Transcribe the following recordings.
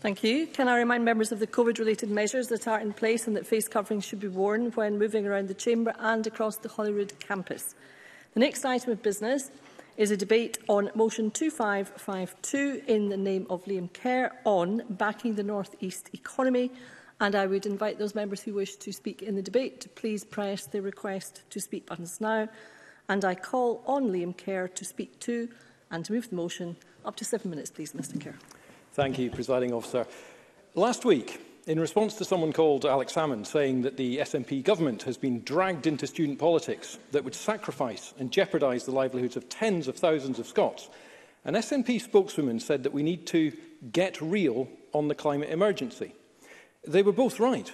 Thank you. Can I remind members of the COVID-related measures that are in place and that face coverings should be worn when moving around the Chamber and across the Holyrood campus? The next item of business is a debate on motion 2552 in the name of Liam Kerr on backing the North East economy and I would invite those members who wish to speak in the debate to please press the request to speak buttons now and I call on Liam Kerr to speak to and to move the motion up to seven minutes please Mr Kerr. Thank you, presiding officer. Last week, in response to someone called Alex Salmon saying that the SNP government has been dragged into student politics that would sacrifice and jeopardise the livelihoods of tens of thousands of Scots, an SNP spokeswoman said that we need to get real on the climate emergency. They were both right.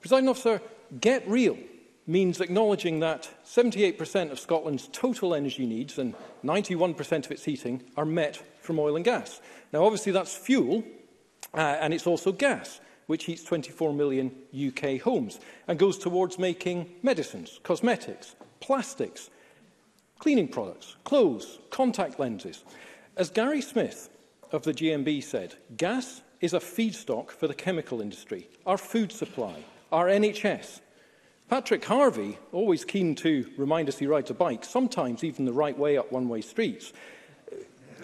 Presiding officer, get real means acknowledging that 78% of Scotland's total energy needs and 91% of its heating are met from oil and gas. Now, obviously, that's fuel, uh, and it's also gas, which heats 24 million UK homes and goes towards making medicines, cosmetics, plastics, cleaning products, clothes, contact lenses. As Gary Smith of the GMB said, gas is a feedstock for the chemical industry, our food supply, our NHS. Patrick Harvey, always keen to remind us he rides a bike, sometimes even the right way up one-way streets,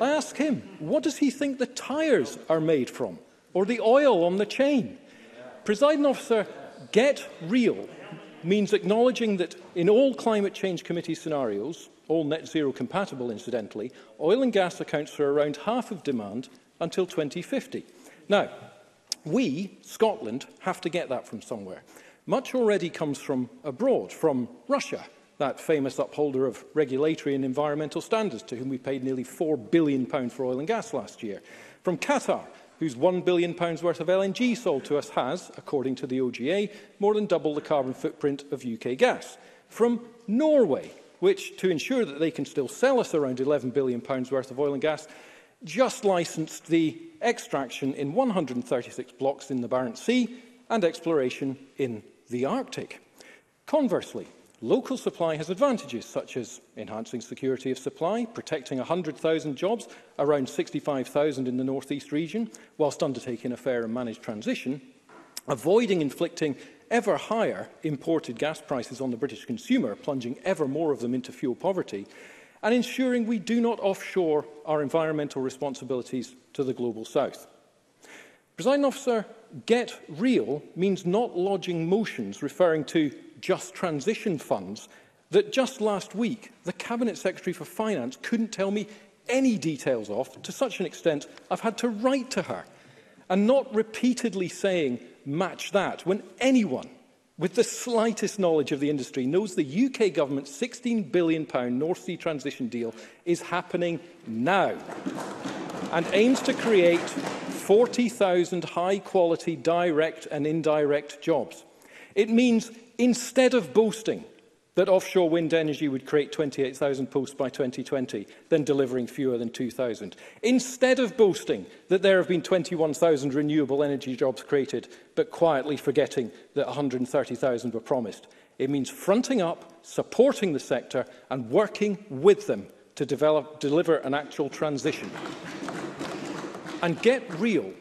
I ask him, what does he think the tyres are made from? Or the oil on the chain? Presiding officer, get real means acknowledging that in all climate change committee scenarios, all net zero compatible incidentally, oil and gas accounts for around half of demand until 2050. Now, we, Scotland, have to get that from somewhere. Much already comes from abroad, from Russia, that famous upholder of regulatory and environmental standards, to whom we paid nearly 4 billion pounds for oil and gas last year. From Qatar, whose 1 billion pounds worth of LNG sold to us has, according to the OGA, more than double the carbon footprint of UK gas. From Norway, which, to ensure that they can still sell us around 11 billion pounds worth of oil and gas, just licensed the extraction in 136 blocks in the Barents Sea and exploration in the Arctic. Conversely, Local supply has advantages such as enhancing security of supply, protecting 100,000 jobs, around 65,000 in the North East region, whilst undertaking a fair and managed transition, avoiding inflicting ever higher imported gas prices on the British consumer, plunging ever more of them into fuel poverty, and ensuring we do not offshore our environmental responsibilities to the global south. Presiding officer, get real means not lodging motions referring to just transition funds that just last week the Cabinet Secretary for Finance couldn't tell me any details of to such an extent I've had to write to her. And not repeatedly saying, match that, when anyone with the slightest knowledge of the industry knows the UK government's 16 billion pound North Sea transition deal is happening now and aims to create 40,000 high-quality direct and indirect jobs. It means instead of boasting that offshore wind energy would create 28,000 posts by 2020, then delivering fewer than 2,000. Instead of boasting that there have been 21,000 renewable energy jobs created, but quietly forgetting that 130,000 were promised. It means fronting up, supporting the sector and working with them to develop, deliver an actual transition. And get real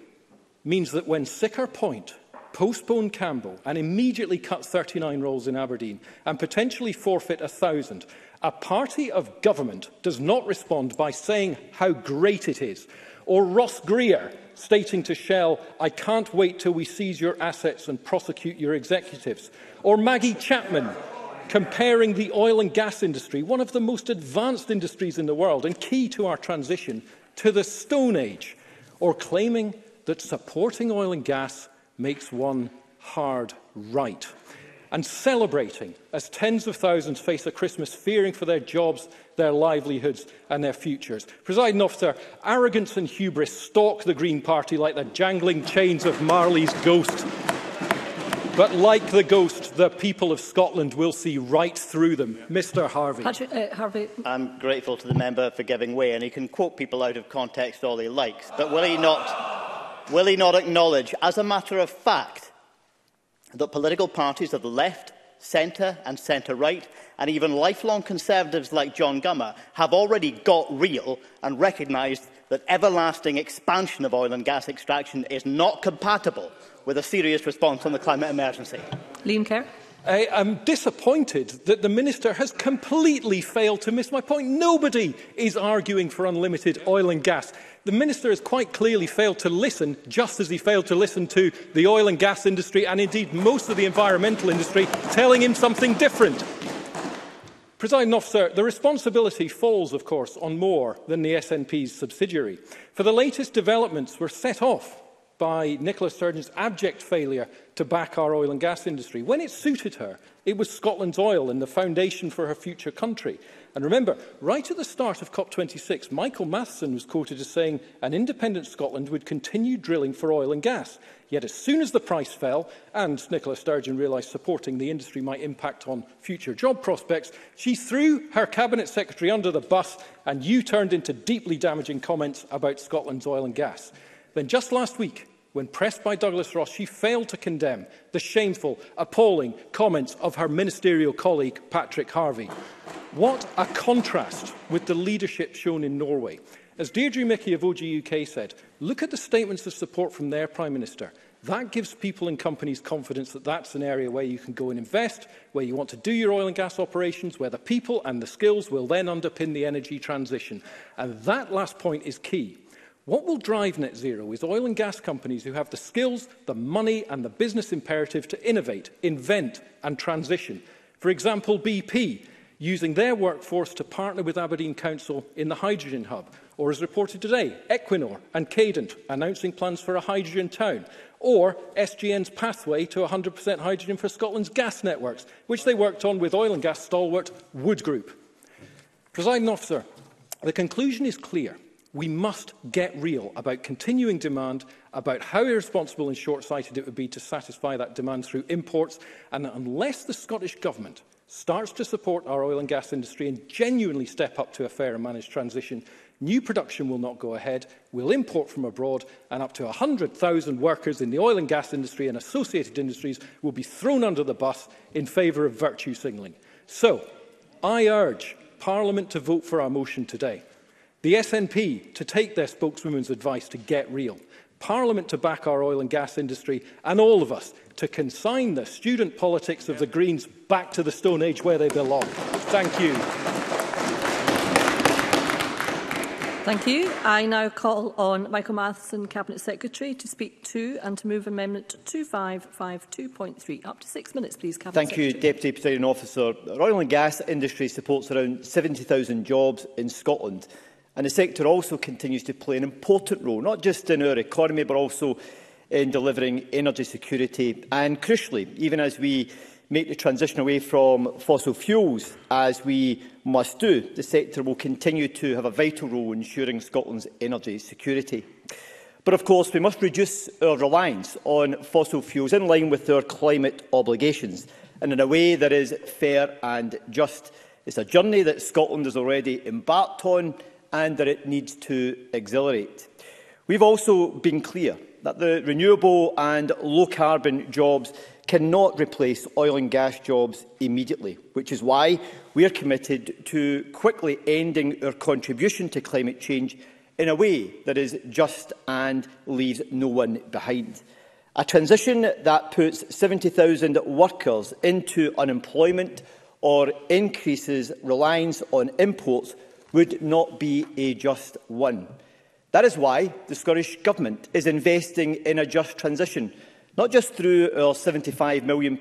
means that when Sicker Point postpone Campbell and immediately cut 39 roles in Aberdeen and potentially forfeit 1,000, a party of government does not respond by saying how great it is, or Ross Greer stating to Shell, I can't wait till we seize your assets and prosecute your executives, or Maggie Chapman comparing the oil and gas industry, one of the most advanced industries in the world and key to our transition, to the Stone Age. or claiming that supporting oil and gas makes one hard right. And celebrating as tens of thousands face a Christmas fearing for their jobs, their livelihoods and their futures. Presiding officer, arrogance and hubris stalk the Green Party like the jangling chains of Marley's ghost But like the ghost, the people of Scotland will see right through them. Mr Harvey. Patrick, uh, Harvey. I'm grateful to the member for giving way, and he can quote people out of context all he likes. But will he not, will he not acknowledge, as a matter of fact, that political parties of the left, centre and centre-right and even lifelong Conservatives like John Gummer have already got real and recognised that everlasting expansion of oil and gas extraction is not compatible with a serious response on the climate emergency. Liam Kerr. I am disappointed that the Minister has completely failed to miss my point. Nobody is arguing for unlimited oil and gas. The Minister has quite clearly failed to listen, just as he failed to listen to the oil and gas industry and indeed most of the environmental industry telling him something different. President officer, the responsibility falls, of course, on more than the SNP's subsidiary, for the latest developments were set off by Nicola Sturgeon's abject failure to back our oil and gas industry. When it suited her, it was Scotland's oil and the foundation for her future country. And remember, right at the start of COP26, Michael Matheson was quoted as saying an independent Scotland would continue drilling for oil and gas. Yet as soon as the price fell, and Nicola Sturgeon realised supporting the industry might impact on future job prospects, she threw her cabinet secretary under the bus and U-turned into deeply damaging comments about Scotland's oil and gas. Then just last week, When pressed by Douglas Ross, she failed to condemn the shameful, appalling comments of her ministerial colleague, Patrick Harvey. What a contrast with the leadership shown in Norway. As Deirdre Mickey of OGUK said, look at the statements of support from their Prime Minister. That gives people and companies confidence that that's an area where you can go and invest, where you want to do your oil and gas operations, where the people and the skills will then underpin the energy transition. And that last point is key. What will drive net zero is oil and gas companies who have the skills, the money and the business imperative to innovate, invent and transition. For example, BP, using their workforce to partner with Aberdeen Council in the hydrogen hub, or as reported today, Equinor and Cadent announcing plans for a hydrogen town, or SGN's pathway to 100% hydrogen for Scotland's gas networks, which they worked on with oil and gas stalwart Wood Group. Presiding officer, the conclusion is clear. we must get real about continuing demand, about how irresponsible and short-sighted it would be to satisfy that demand through imports, and that unless the Scottish Government starts to support our oil and gas industry and genuinely step up to a fair and managed transition, new production will not go ahead, we'll import from abroad, and up to 100,000 workers in the oil and gas industry and associated industries will be thrown under the bus in favour of virtue signalling. So, I urge Parliament to vote for our motion today. The SNP to take their spokeswoman's advice to get real. Parliament to back our oil and gas industry, and all of us to consign the student politics of the Greens back to the Stone Age where they belong. Thank you. Thank you. I now call on Michael Matheson, Cabinet Secretary, to speak to and to move Amendment 2552.3. Up to six minutes, please, Cabinet Thank Secretary. you, Deputy Presiding Officer. The oil and gas industry supports around 70,000 jobs in Scotland. And the sector also continues to play an important role, not just in our economy, but also in delivering energy security. And crucially, even as we make the transition away from fossil fuels, as we must do, the sector will continue to have a vital role in ensuring Scotland's energy security. But of course, we must reduce our reliance on fossil fuels in line with our climate obligations and in a way that is fair and just. It's a journey that Scotland has already embarked on and that it needs to exhilarate. We've also been clear that the renewable and low-carbon jobs cannot replace oil and gas jobs immediately, which is why we are committed to quickly ending our contribution to climate change in a way that is just and leaves no one behind. A transition that puts 70,000 workers into unemployment or increases reliance on imports would not be a just one. That is why the Scottish Government is investing in a just transition, not just through our £75 million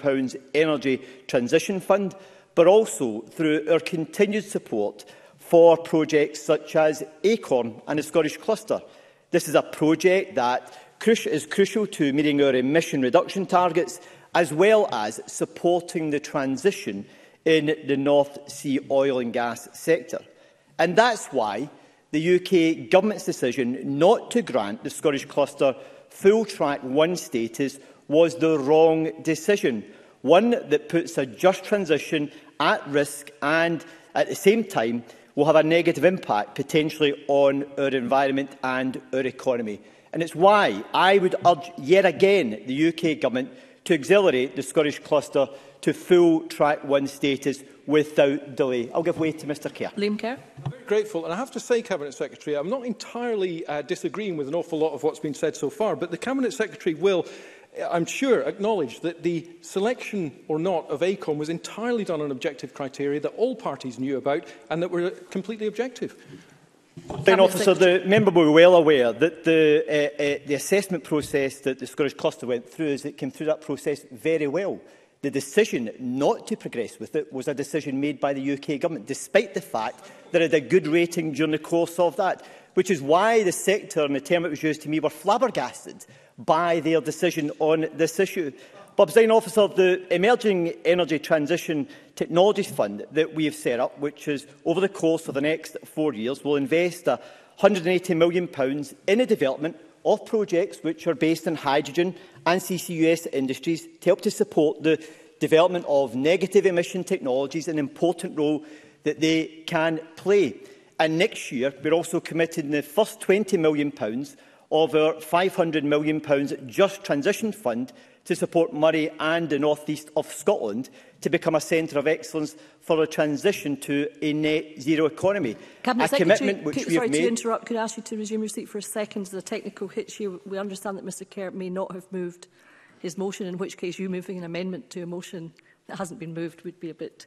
Energy Transition Fund, but also through our continued support for projects such as ACORN and the Scottish Cluster. This is a project that is crucial to meeting our emission reduction targets, as well as supporting the transition in the North Sea oil and gas sector. And that's why the UK government's decision not to grant the Scottish cluster full track one status was the wrong decision, one that puts a just transition at risk and at the same time will have a negative impact potentially on our environment and our economy. And it's why I would urge yet again the UK government to accelerate the Scottish cluster to full Track one status without delay. I'll give way to Mr Kerr. Liam Kerr. I'm very grateful. And I have to say, Cabinet Secretary, I'm not entirely uh, disagreeing with an awful lot of what's been said so far, but the Cabinet Secretary will uh, I'm sure, acknowledge that the selection or not of ACOM was entirely done on objective criteria that all parties knew about and that were completely objective. Then, officer, the member will be well aware that the, uh, uh, the assessment process that the Scottish Cluster went through is it came through that process very well. The decision not to progress with it was a decision made by the UK government, despite the fact that it had a good rating during the course of that, which is why the sector, and the term it was used to me, were flabbergasted by their decision on this issue. Bob Zine, officer, the Emerging Energy Transition Technologies Fund that we have set up, which is over the course of the next four years, will invest £180 million in the development of projects which are based on hydrogen and CCUS industries to help to support the development of negative emission technologies, an important role that they can play. And next year, we're also in the first £20 million of our £500 million Just Transition Fund to support Murray and the north east of Scotland to become a centre of excellence for a transition to a net zero economy. Cabinet a commitment which could, we sorry have made... to interrupt, could I ask you to resume your seat for a second? There's a technical hitch here. We understand that Mr Kerr may not have moved his motion, in which case you moving an amendment to a motion that hasn't been moved would be a bit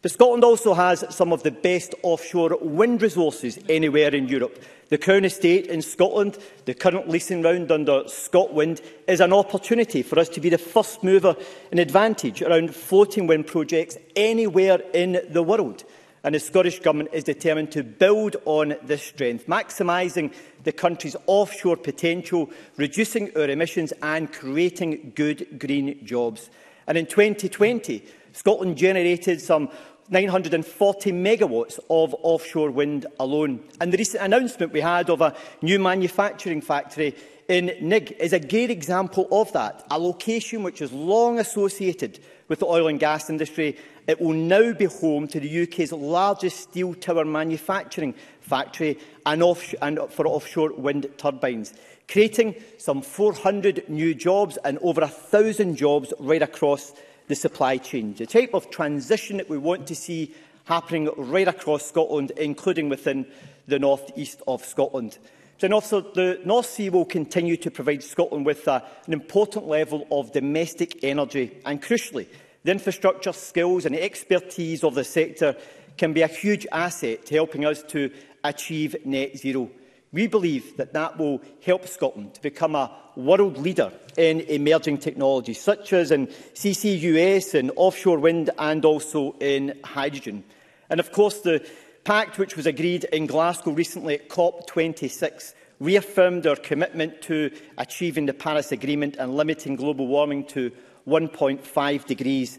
But Scotland also has some of the best offshore wind resources anywhere in Europe. The Crown Estate in Scotland, the current leasing round under ScotWind, is an opportunity for us to be the first mover in advantage around floating wind projects anywhere in the world. And the Scottish Government is determined to build on this strength, maximising the country's offshore potential, reducing our emissions and creating good green jobs. And in 2020, Scotland generated some 940 megawatts of offshore wind alone. And the recent announcement we had of a new manufacturing factory in NIG is a great example of that, a location which is long associated with the oil and gas industry. It will now be home to the UK's largest steel tower manufacturing factory and, off and for offshore wind turbines, creating some 400 new jobs and over 1,000 jobs right across the supply chain, the type of transition that we want to see happening right across Scotland, including within the north east of Scotland. Then also, the North Sea will continue to provide Scotland with a, an important level of domestic energy and, crucially, the infrastructure, skills and expertise of the sector can be a huge asset to helping us to achieve net zero. We believe that that will help Scotland to become a world leader in emerging technologies, such as in CCUS, and offshore wind and also in hydrogen. And of course, the pact which was agreed in Glasgow recently at COP26 reaffirmed our commitment to achieving the Paris Agreement and limiting global warming to 1.5 degrees.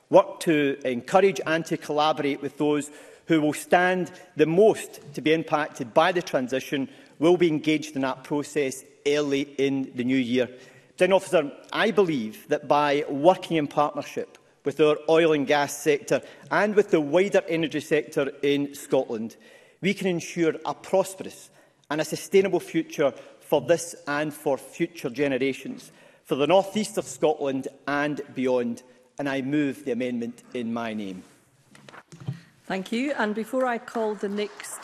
Work to encourage and to collaborate with those who will stand the most to be impacted by the transition will be engaged in that process early in the new year. Then, officer, I believe that by working in partnership with our oil and gas sector and with the wider energy sector in Scotland, we can ensure a prosperous and a sustainable future for this and for future generations, for the northeast of Scotland and beyond. And I move the amendment in my name. Thank you. And before I call the next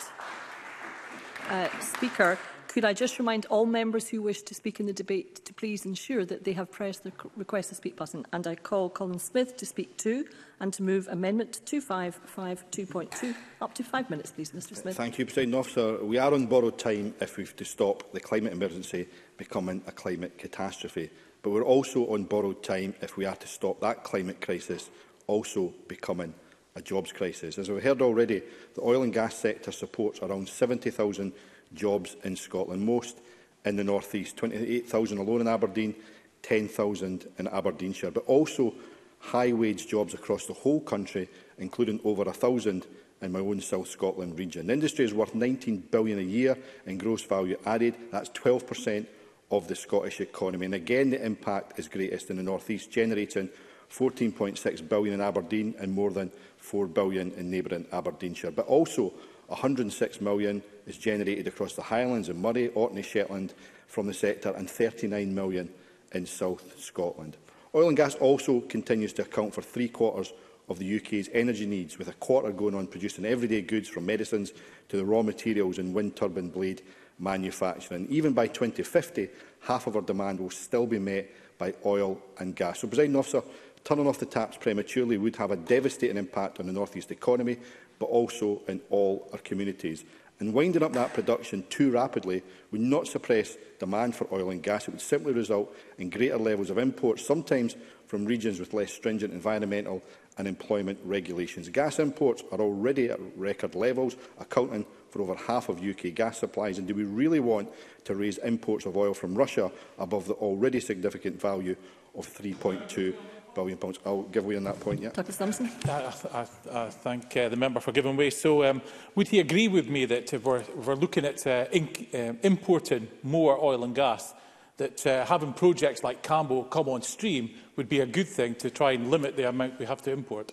uh, speaker, Could I just remind all members who wish to speak in the debate to please ensure that they have pressed the request to speak button and I call Colin Smith to speak to and to move amendment 2552.2 up to five minutes please Mr Smith. Thank you President Officer. We are on borrowed time if we've to stop the climate emergency becoming a climate catastrophe but we're also on borrowed time if we are to stop that climate crisis also becoming a jobs crisis. As have heard already, the oil and gas sector supports around 70,000 jobs in Scotland, most in the North East, 28,000 alone in Aberdeen, 10,000 in Aberdeenshire, but also high-wage jobs across the whole country, including over 1,000 in my own South Scotland region. The industry is worth £19 billion a year in gross value added. That's 12% of the Scottish economy. And again, the impact is greatest in the North East, generating £14.6 billion in Aberdeen and more than £4 billion in neighbouring Aberdeenshire, but also £106 million is generated across the Highlands in Murray, Orkney, Shetland from the sector and 39 million in South Scotland. Oil and gas also continues to account for three quarters of the UK's energy needs, with a quarter going on producing everyday goods from medicines to the raw materials in wind turbine blade manufacturing. Even by 2050, half of our demand will still be met by oil and gas. So, President Officer, turning off the taps prematurely would have a devastating impact on the North East economy, but also in all our communities and winding up that production too rapidly would not suppress demand for oil and gas. It would simply result in greater levels of imports, sometimes from regions with less stringent environmental and employment regulations. Gas imports are already at record levels, accounting for over half of UK gas supplies? And do we really want to raise imports of oil from Russia above the already significant value of £3.2 billion? Pounds? I'll give way on that point, yeah. Douglas Thompson. I, I, I thank uh, the member for giving way. So um, would he agree with me that if we're, if we're looking at uh, in, uh, um, importing more oil and gas, that uh, having projects like Cambo come on stream would be a good thing to try and limit the amount we have to import.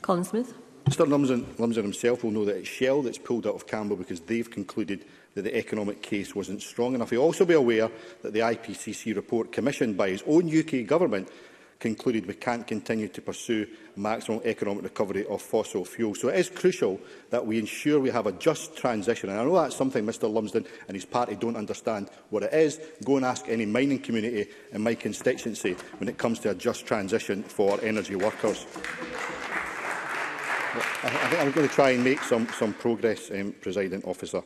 Colin Smith. Mr Lumsden, Lumsden himself will know that it's Shell that's pulled out of Campbell because they've concluded that the economic case wasn't strong enough. He'll also be aware that the IPCC report commissioned by his own UK government concluded we can't continue to pursue maximum economic recovery of fossil fuels. So it is crucial that we ensure we have a just transition. And I know that's something Mr Lumsden and his party don't understand what it is. Go and ask any mining community in my constituency when it comes to a just transition for energy workers. I think I'm going to try and make some, some progress, um, President Officer.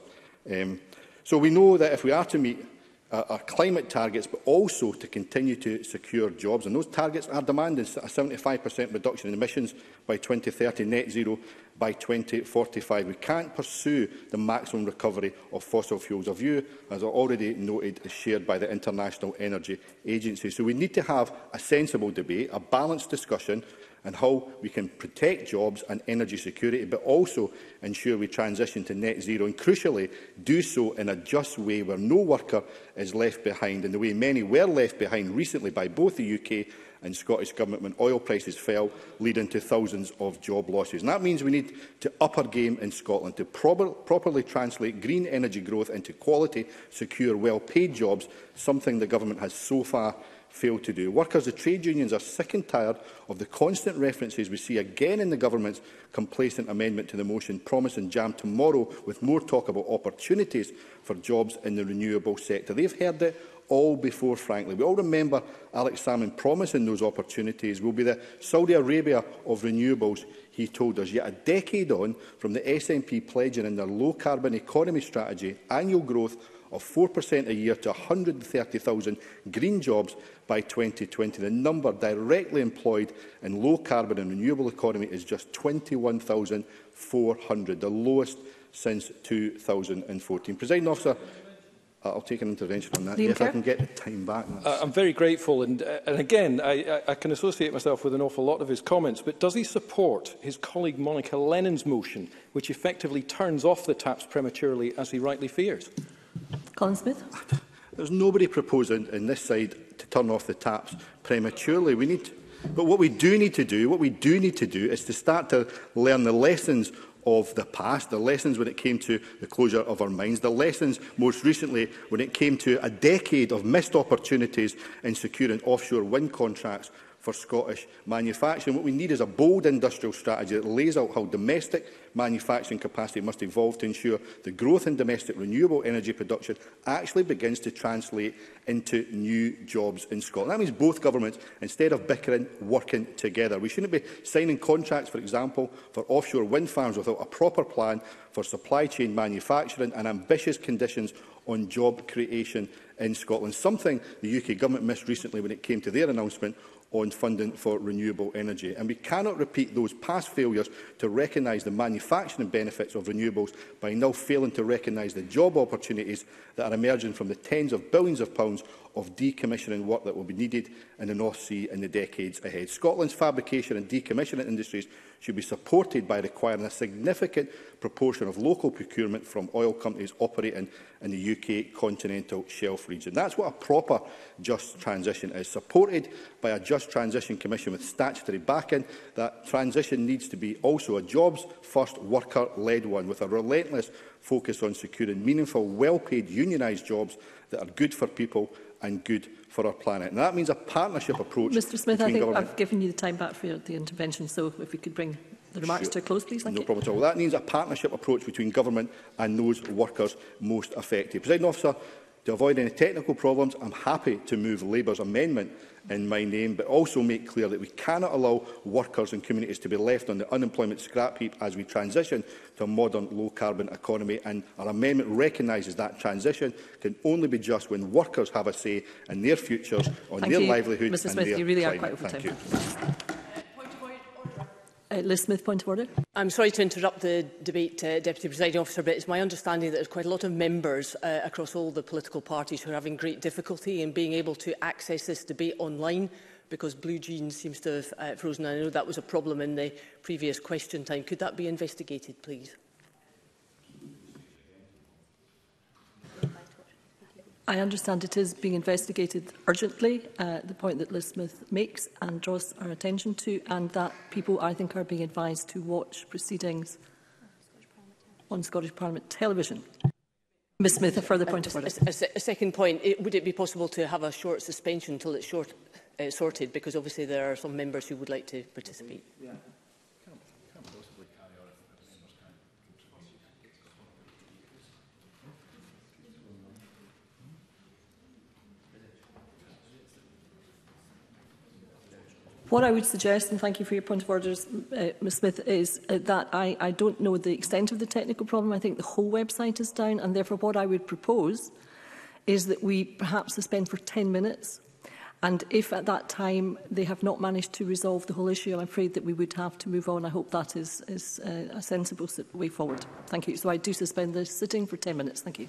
Um, so we know that if we are to meet our, our climate targets, but also to continue to secure jobs, and those targets are demanding a 75% reduction in emissions by 2030, net zero by 2045. We can't pursue the maximum recovery of fossil fuels. A view, as I already noted, is shared by the International Energy Agency. So we need to have a sensible debate, a balanced discussion and how we can protect jobs and energy security, but also ensure we transition to net zero and, crucially, do so in a just way where no worker is left behind in the way many were left behind recently by both the UK and Scottish Government when oil prices fell, leading to thousands of job losses. And that means we need to up our game in Scotland to pro properly translate green energy growth into quality, secure, well-paid jobs, something the Government has so far failed to do. Workers, the trade unions are sick and tired of the constant references we see again in the government's complacent amendment to the motion, promising jam tomorrow with more talk about opportunities for jobs in the renewable sector. They've heard it all before, frankly. We all remember Alex Salmon promising those opportunities. will be the Saudi Arabia of renewables, he told us. Yet a decade on from the SNP pledging in their low-carbon economy strategy annual growth of 4% a year to 130,000 green jobs by 2020. The number directly employed in low carbon and renewable economy is just 21,400, the lowest since 2014. President Officer, I'll take an intervention on that. if I can get the time back. Uh, I'm very grateful. And, uh, and again, I, I, I can associate myself with an awful lot of his comments. But does he support his colleague Monica Lennon's motion, which effectively turns off the taps prematurely, as he rightly fears? Colin Smith. There's nobody proposing in this side to turn off the taps prematurely. We need, but what we do need to do, what we do need to do, is to start to learn the lessons of the past, the lessons when it came to the closure of our mines, the lessons most recently when it came to a decade of missed opportunities in securing offshore wind contracts for Scottish manufacturing. What we need is a bold industrial strategy that lays out how domestic manufacturing capacity must evolve to ensure the growth in domestic renewable energy production actually begins to translate into new jobs in Scotland. That means both governments, instead of bickering, working together. We shouldn't be signing contracts, for example, for offshore wind farms without a proper plan for supply chain manufacturing and ambitious conditions on job creation in Scotland, something the UK government missed recently when it came to their announcement on funding for renewable energy. And we cannot repeat those past failures to recognise the manufacturing benefits of renewables by now failing to recognise the job opportunities that are emerging from the tens of billions of pounds of decommissioning work that will be needed in the North Sea in the decades ahead. Scotland's fabrication and decommissioning industries should be supported by requiring a significant proportion of local procurement from oil companies operating in the UK continental shelf region. That's what a proper just transition is, supported by a Just Transition Commission with statutory backing. That transition needs to be also a jobs-first, worker-led one, with a relentless focus on securing meaningful, well-paid, unionised jobs that are good for people and good for our planet. And that means a partnership approach. Mr Smith, I think government. I've given you the time back for the intervention, so if we could bring the remarks sure. to a close, please. Thank no you. problem at all. That means a partnership approach between government and those workers most affected. President Officer, To avoid any technical problems, I'm happy to move Labour's amendment in my name, but also make clear that we cannot allow workers and communities to be left on the unemployment scrap heap as we transition to a modern low-carbon economy. And our amendment recognises that transition can only be just when workers have a say in their futures, on Thank their you. livelihood Mr. Smith, and their you really climate. Are quite Thank time. you. Uh, Liz Smith, point of order. I'm sorry to interrupt the debate, uh, Deputy Presiding Officer, but it's my understanding that there's quite a lot of members uh, across all the political parties who are having great difficulty in being able to access this debate online because Blue Jean seems to have uh, frozen. I know that was a problem in the previous question time. Could that be investigated, please? I understand it is being investigated urgently, uh, the point that Liz Smith makes and draws our attention to, and that people, I think, are being advised to watch proceedings on Scottish Parliament television. Ms Smith, a further point uh, of order. A, a, a second point. It, would it be possible to have a short suspension until it's short, uh, sorted? Because obviously there are some members who would like to participate. Yeah. What I would suggest, and thank you for your point of order, uh, Ms Smith, is uh, that I, I don't know the extent of the technical problem. I think the whole website is down, and therefore what I would propose is that we perhaps suspend for 10 minutes And if at that time they have not managed to resolve the whole issue, I'm afraid that we would have to move on. I hope that is, is uh, a sensible way forward. Thank you. So I do suspend the sitting for 10 minutes. Thank you.